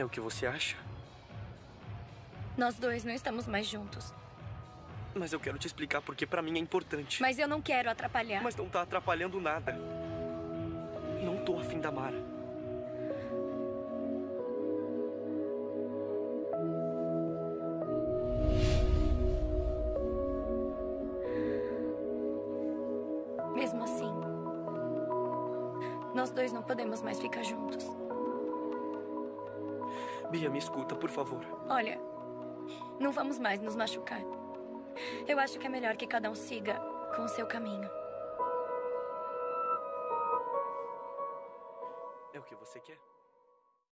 É o que você acha? Nós dois não estamos mais juntos. Mas eu quero te explicar porque pra mim é importante. Mas eu não quero atrapalhar. Mas não tá atrapalhando nada. Não tô afim da Mara. Mesmo assim, nós dois não podemos mais ficar juntos. Bia, me escuta, por favor. Olha, não vamos mais nos machucar. Eu acho que é melhor que cada um siga com o seu caminho. É o que você quer?